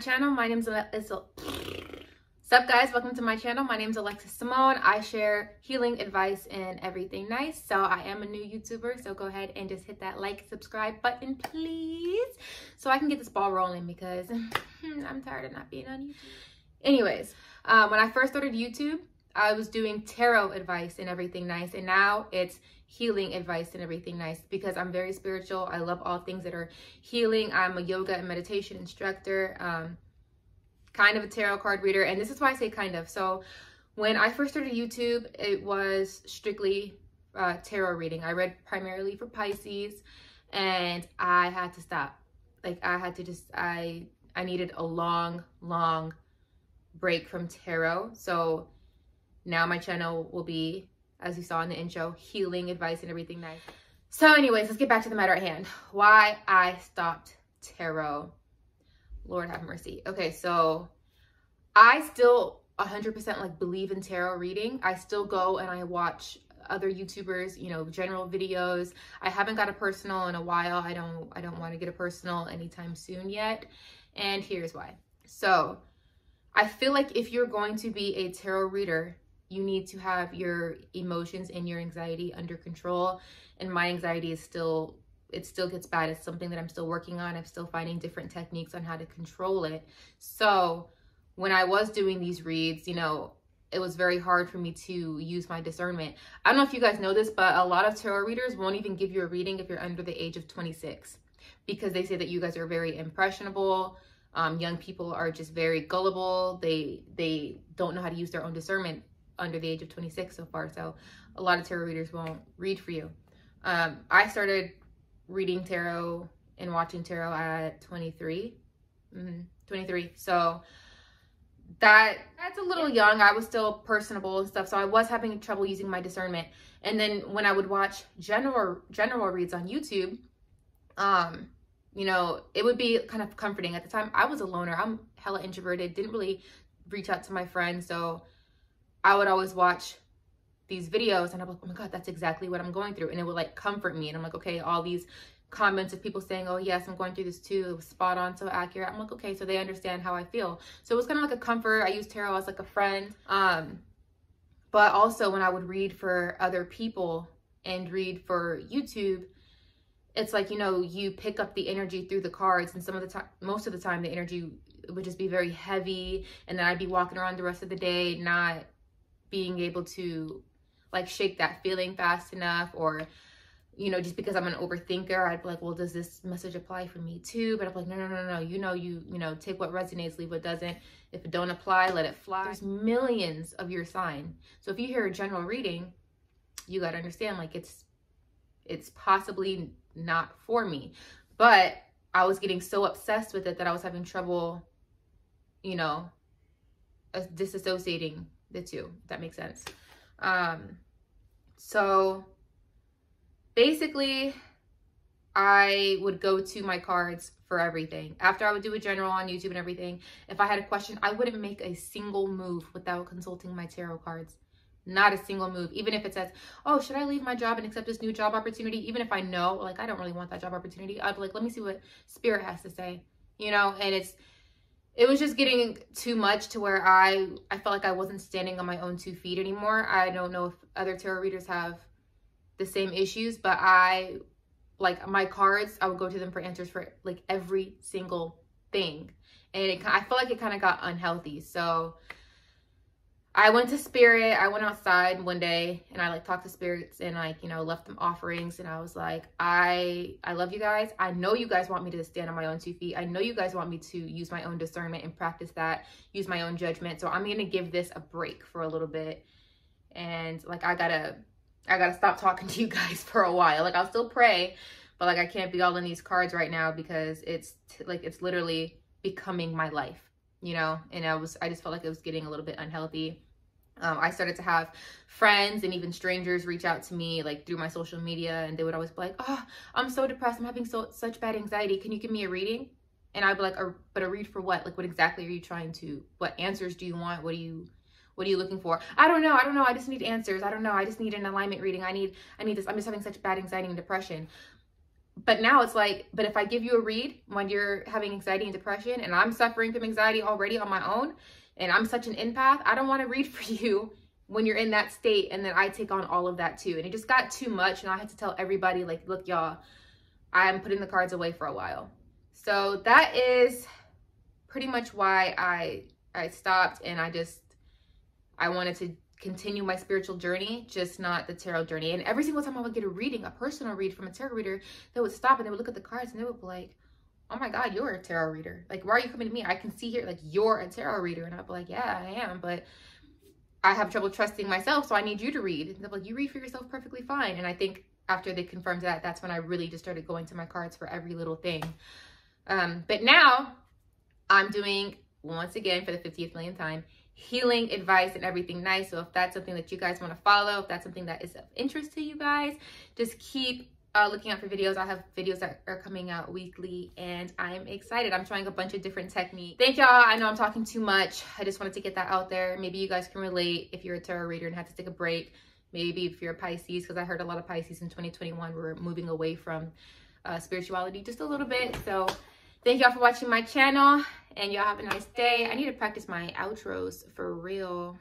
channel. My name's is Sup guys, welcome to my channel. My name is Alexis Symone. I share healing advice and everything nice. So I am a new YouTuber, so go ahead and just hit that like, subscribe button, please. So I can get this ball rolling because I'm tired of not being on YouTube. Anyways, um, when I first started YouTube, I was doing tarot advice and everything nice. And now it's healing advice and everything nice because I'm very spiritual. I love all things that are healing. I'm a yoga and meditation instructor. Um, kind of a tarot card reader. And this is why I say kind of. So when I first started YouTube, it was strictly uh, tarot reading. I read primarily for Pisces and I had to stop. Like I had to just, I, I needed a long, long break from tarot. So now my channel will be, as you saw in the intro, healing advice and everything nice. So anyways, let's get back to the matter at hand. Why I stopped tarot. Lord have mercy. Okay, so I still 100% like believe in tarot reading. I still go and I watch other YouTubers, you know, general videos. I haven't got a personal in a while. I don't I don't want to get a personal anytime soon yet. And here's why. So, I feel like if you're going to be a tarot reader, you need to have your emotions and your anxiety under control. And my anxiety is still it still gets bad. It's something that I'm still working on. I'm still finding different techniques on how to control it. So when I was doing these reads, you know, it was very hard for me to use my discernment. I don't know if you guys know this, but a lot of tarot readers won't even give you a reading if you're under the age of 26 because they say that you guys are very impressionable. Um, young people are just very gullible. They they don't know how to use their own discernment under the age of 26 so far. So a lot of tarot readers won't read for you. Um, I started reading tarot and watching tarot at 23. Mm-hmm, 23. So that that's a little young. I was still personable and stuff. So I was having trouble using my discernment. And then when I would watch general general reads on YouTube, um, you know, it would be kind of comforting. At the time, I was a loner. I'm hella introverted, didn't really reach out to my friends. So I would always watch these videos and I'm like, oh my God, that's exactly what I'm going through. And it would like comfort me. And I'm like, okay, all these comments of people saying, oh yes, I'm going through this too. It was spot on, so accurate. I'm like, okay, so they understand how I feel. So it was kind of like a comfort. I use tarot as like a friend. Um, but also when I would read for other people and read for YouTube, it's like, you know, you pick up the energy through the cards and some of the time, most of the time the energy would just be very heavy. And then I'd be walking around the rest of the day, not being able to like shake that feeling fast enough or you know just because i'm an overthinker i'd be like well does this message apply for me too? But i'm like no no no no you know you you know take what resonates leave what doesn't. If it don't apply let it fly. There's millions of your sign. So if you hear a general reading you got to understand like it's it's possibly not for me. But i was getting so obsessed with it that i was having trouble you know disassociating the two that makes sense um, so basically, I would go to my cards for everything. After I would do a general on YouTube and everything, if I had a question, I wouldn't make a single move without consulting my tarot cards. Not a single move. Even if it says, oh, should I leave my job and accept this new job opportunity? Even if I know, like, I don't really want that job opportunity, I'd be like, let me see what spirit has to say, you know? And it's, it was just getting too much to where I I felt like I wasn't standing on my own two feet anymore. I don't know if other tarot readers have the same issues, but I like my cards, I would go to them for answers for like every single thing. And it, I felt like it kind of got unhealthy. So I went to spirit. I went outside one day and I like talked to spirits and like, you know, left them offerings and I was like, I I love you guys. I know you guys want me to stand on my own two feet. I know you guys want me to use my own discernment and practice that, use my own judgment. So I'm going to give this a break for a little bit. And like I got to I got to stop talking to you guys for a while. Like I'll still pray, but like I can't be all in these cards right now because it's like it's literally becoming my life you know, and I was, I just felt like it was getting a little bit unhealthy. Um, I started to have friends and even strangers reach out to me like through my social media and they would always be like, oh, I'm so depressed. I'm having so such bad anxiety. Can you give me a reading? And I'd be like, but a read for what? Like, what exactly are you trying to, what answers do you want? What do you, what are you looking for? I don't know. I don't know. I just need answers. I don't know. I just need an alignment reading. I need, I need this. I'm just having such bad anxiety and depression. But now it's like, but if I give you a read when you're having anxiety and depression and I'm suffering from anxiety already on my own and I'm such an empath, I don't want to read for you when you're in that state and then I take on all of that too. And it just got too much and I had to tell everybody like, look y'all, I'm putting the cards away for a while. So that is pretty much why I I stopped and I just I wanted to continue my spiritual journey, just not the tarot journey. And every single time I would get a reading, a personal read from a tarot reader, they would stop and they would look at the cards and they would be like, oh my God, you're a tarot reader. Like, why are you coming to me? I can see here, like, you're a tarot reader. And I'd be like, yeah, I am. But I have trouble trusting myself, so I need you to read. And they're like, you read for yourself perfectly fine. And I think after they confirmed that, that's when I really just started going to my cards for every little thing. Um, but now I'm doing, once again, for the 50th million time, healing advice and everything nice. So if that's something that you guys want to follow, if that's something that is of interest to you guys, just keep uh, looking out for videos. I have videos that are coming out weekly and I'm excited. I'm trying a bunch of different techniques. Thank y'all. I know I'm talking too much. I just wanted to get that out there. Maybe you guys can relate if you're a tarot reader and had to take a break. Maybe if you're a Pisces, because I heard a lot of Pisces in 2021 were moving away from uh, spirituality just a little bit. So thank y'all for watching my channel and y'all have a nice day. I need to practice my outros for real.